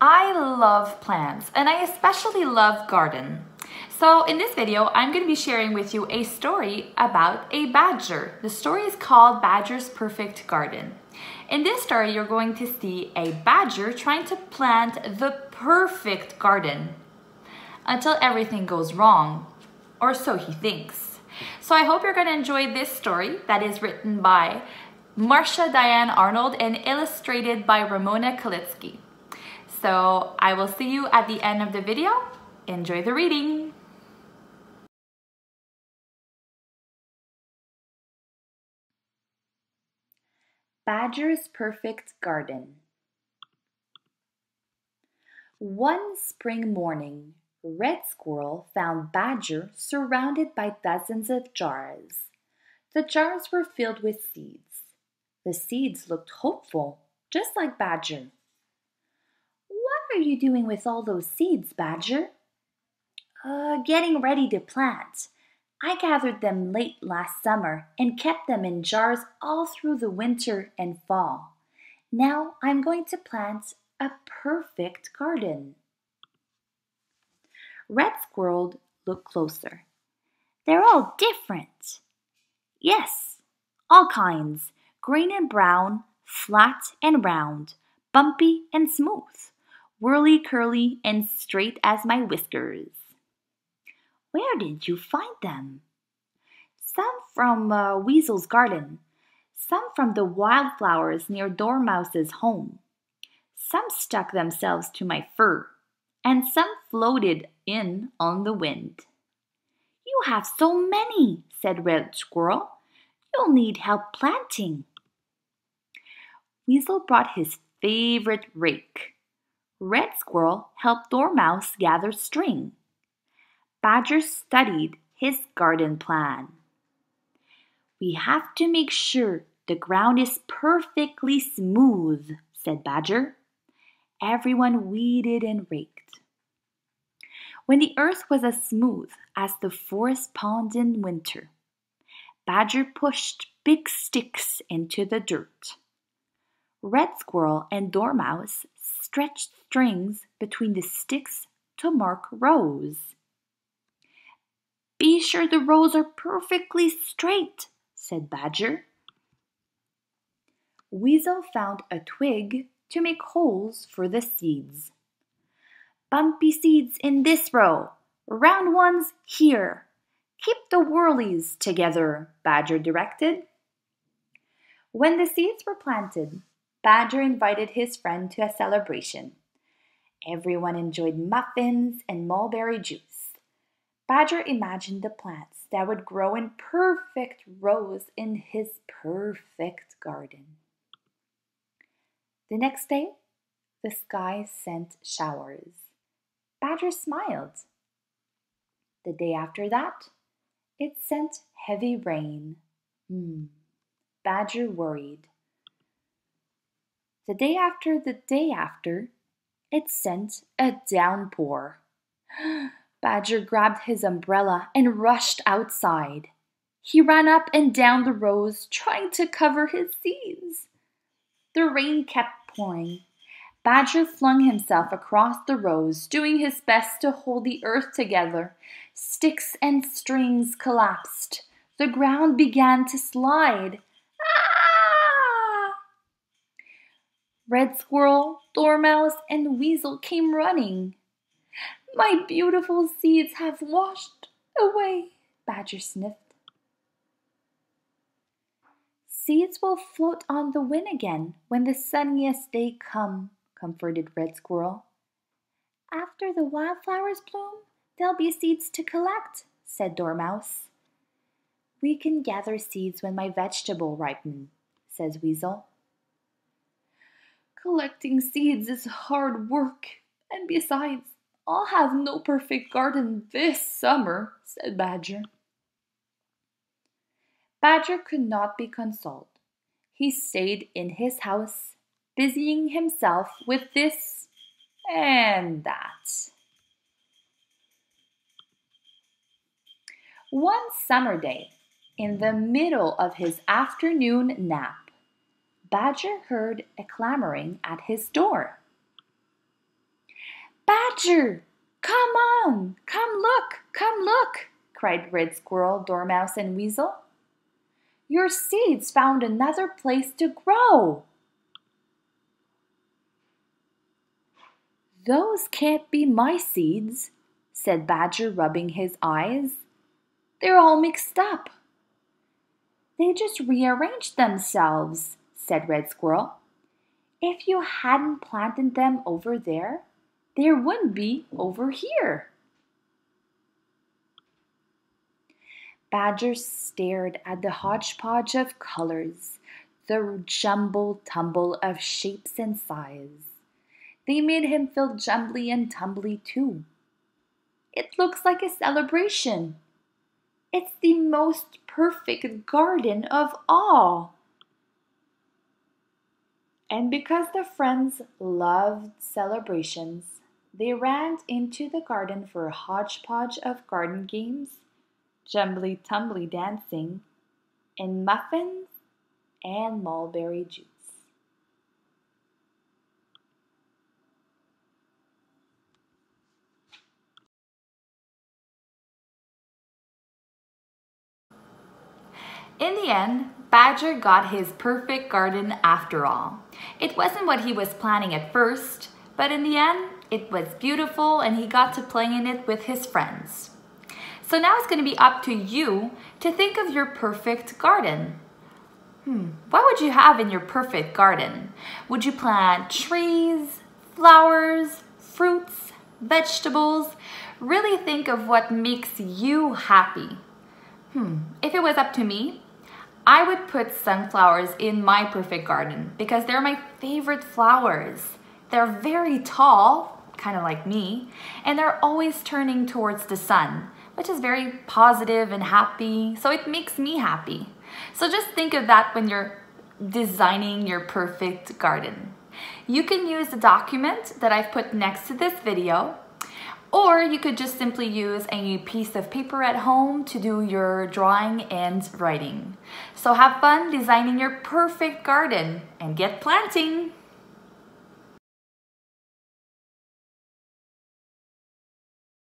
I love plants and I especially love garden. So in this video, I'm going to be sharing with you a story about a badger. The story is called Badger's Perfect Garden. In this story, you're going to see a badger trying to plant the perfect garden until everything goes wrong, or so he thinks. So I hope you're going to enjoy this story that is written by Marsha Diane Arnold and illustrated by Ramona Kaulitzki. So I will see you at the end of the video. Enjoy the reading. Badger's Perfect Garden One spring morning, Red Squirrel found Badger surrounded by dozens of jars. The jars were filled with seeds. The seeds looked hopeful, just like Badger. Are you doing with all those seeds, Badger? Uh, getting ready to plant. I gathered them late last summer and kept them in jars all through the winter and fall. Now I'm going to plant a perfect garden. Red Squirrel looked closer. They're all different. Yes, all kinds green and brown, flat and round, bumpy and smooth, whirly curly and straight as my whiskers. Where did you find them? Some from uh, Weasel's garden, some from the wildflowers near Dormouse's home. Some stuck themselves to my fur, and some floated in on the wind. You have so many, said Red Squirrel. You'll need help planting. Weasel brought his favorite rake. Red Squirrel helped Dormouse gather string. Badger studied his garden plan. We have to make sure the ground is perfectly smooth, said Badger. Everyone weeded and raked. When the earth was as smooth as the forest pond in winter, Badger pushed big sticks into the dirt. Red Squirrel and Dormouse stretched strings between the sticks to mark rows. Be sure the rows are perfectly straight, said Badger. Weasel found a twig to make holes for the seeds. Bumpy seeds in this row, round ones here. Keep the whirlies together, Badger directed. When the seeds were planted, Badger invited his friend to a celebration. Everyone enjoyed muffins and mulberry juice. Badger imagined the plants that would grow in perfect rows in his perfect garden. The next day, the sky sent showers. Badger smiled. The day after that, it sent heavy rain. Hmm. Badger worried. The day after the day after, it sent a downpour. Badger grabbed his umbrella and rushed outside. He ran up and down the rows trying to cover his seeds. The rain kept pouring. Badger flung himself across the rows, doing his best to hold the earth together. Sticks and strings collapsed. The ground began to slide. Red Squirrel, Dormouse, and Weasel came running. My beautiful seeds have washed away, Badger sniffed. Seeds will float on the wind again when the sunniest day come, comforted Red Squirrel. After the wildflowers bloom, there'll be seeds to collect, said Dormouse. We can gather seeds when my vegetable ripen, says Weasel. Collecting seeds is hard work, and besides, I'll have no perfect garden this summer, said Badger. Badger could not be consoled. He stayed in his house, busying himself with this and that. One summer day, in the middle of his afternoon nap, Badger heard a clamoring at his door. Badger! Come on! Come look! Come look! cried Red Squirrel, Dormouse, and Weasel. Your seeds found another place to grow. Those can't be my seeds, said Badger, rubbing his eyes. They're all mixed up. They just rearranged themselves, said Red Squirrel. If you hadn't planted them over there, there wouldn't be over here. Badger stared at the hodgepodge of colors, the jumble tumble of shapes and sizes. They made him feel jumbly and tumbly too. It looks like a celebration. It's the most perfect garden of all. And because the friends loved celebrations, they ran into the garden for a hodgepodge of garden games, jumbly tumbly dancing, and muffins and mulberry juice. In the end, Badger got his perfect garden after all. It wasn't what he was planning at first, but in the end, it was beautiful and he got to play in it with his friends. So now it's going to be up to you to think of your perfect garden. Hmm, what would you have in your perfect garden? Would you plant trees, flowers, fruits, vegetables? Really think of what makes you happy. Hmm, if it was up to me, I would put sunflowers in my perfect garden because they're my favorite flowers. They're very tall, kind of like me, and they're always turning towards the sun, which is very positive and happy, so it makes me happy. So just think of that when you're designing your perfect garden. You can use the document that I've put next to this video or you could just simply use a piece of paper at home to do your drawing and writing. So have fun designing your perfect garden and get planting!